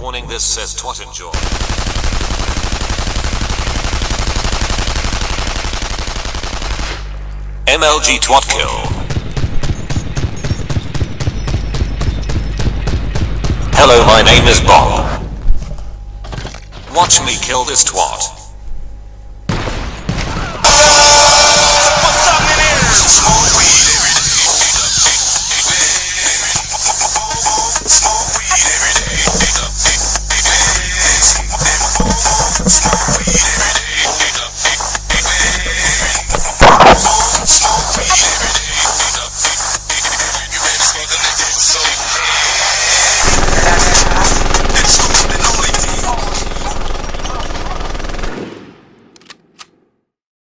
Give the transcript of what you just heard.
Warning this says twat enjoy. MLG twat kill. Hello my name is Bob. Watch me kill this twat.